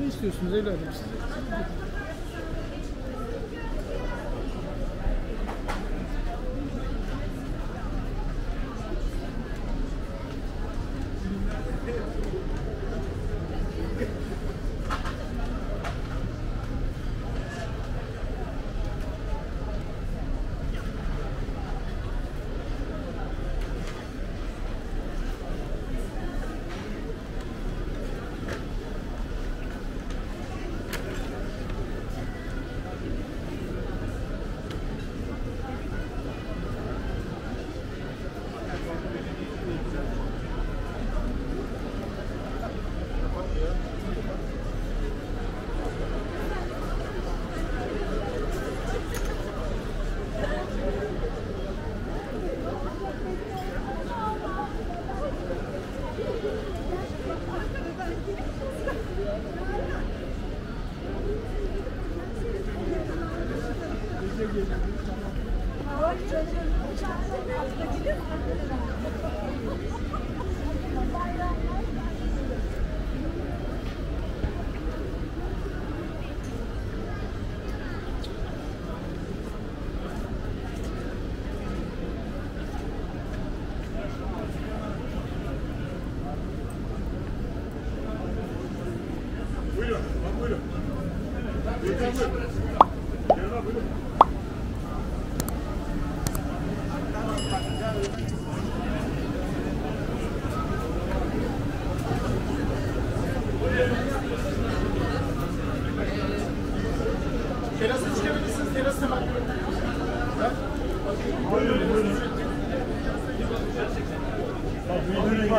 Ne istiyorsunuz evladım siz?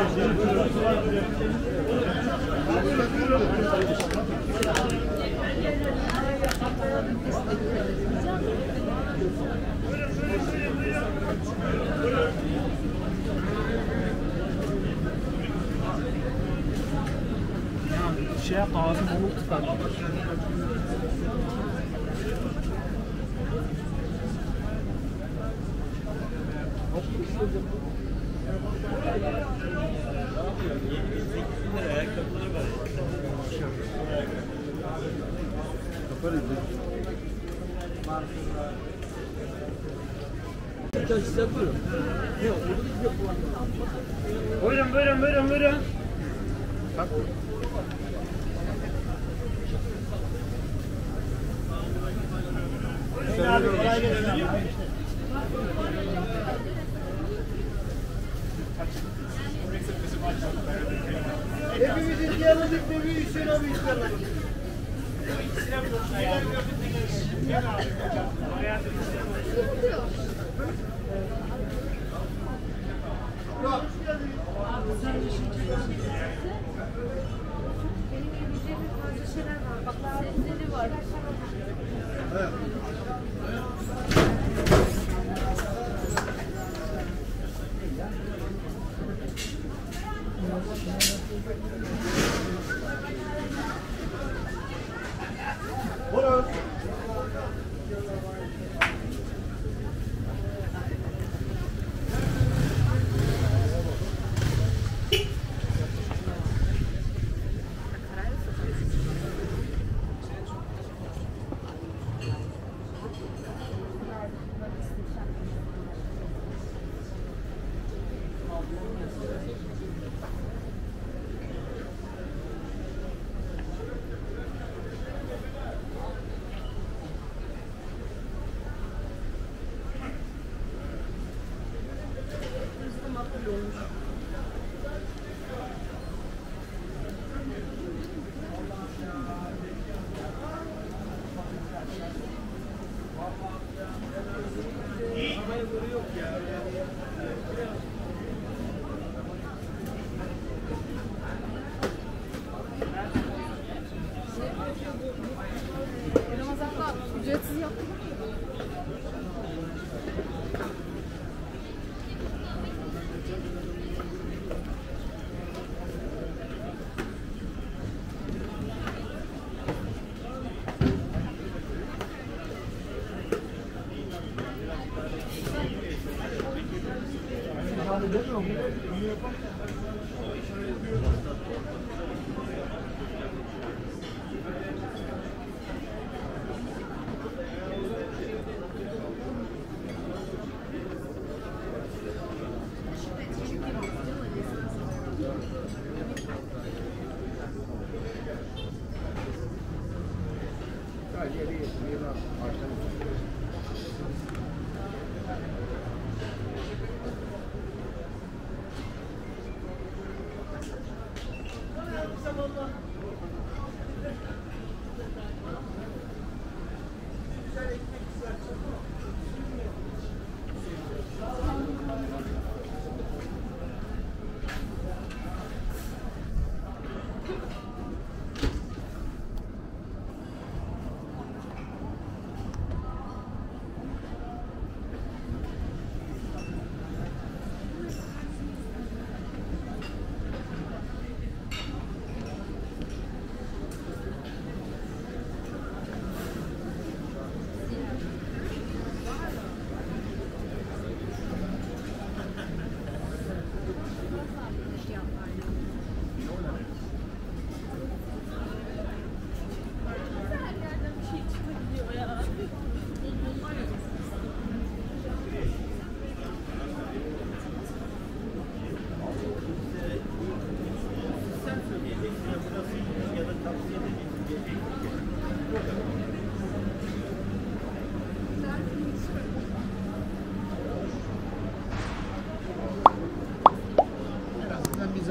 Şey yap ağzını onu tıkar. Buyurun, buyurun, buyurun, buyurun. Hepimiz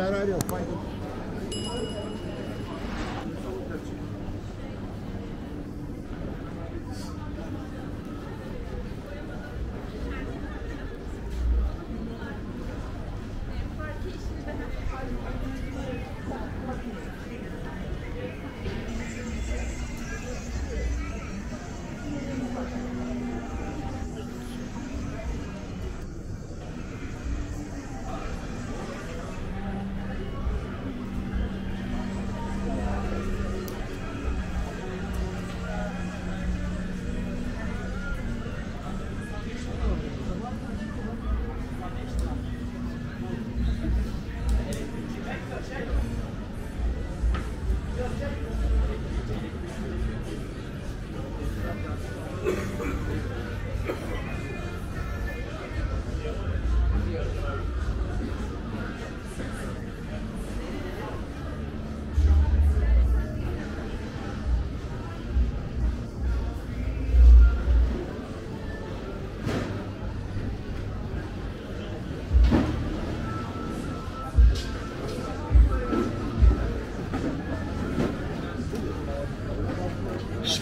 Caralho, é pai do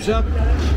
up.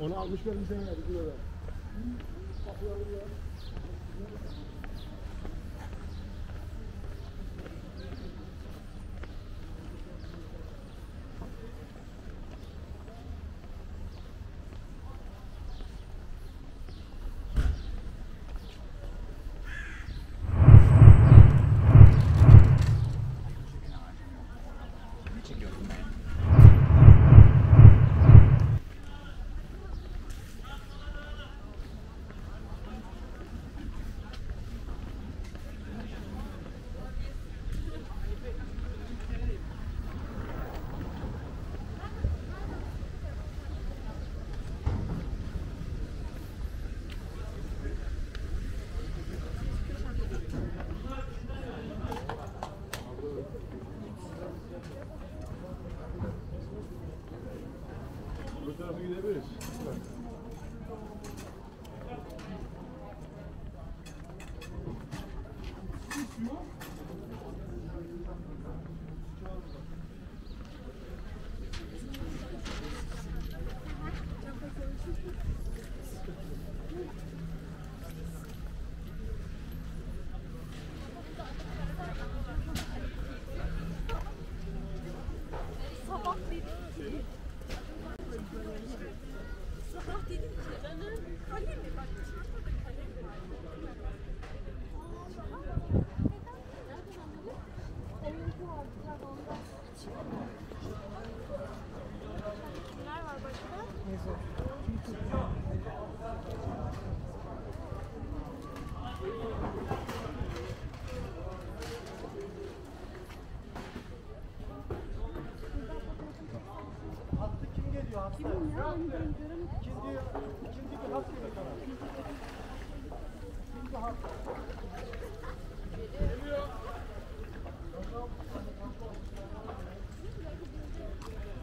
Onu almış vermiş tarafa gidebiliriz. Sabah Que milhão,